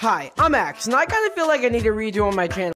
Hi, I'm Axe, and I kinda feel like I need a redo on my channel.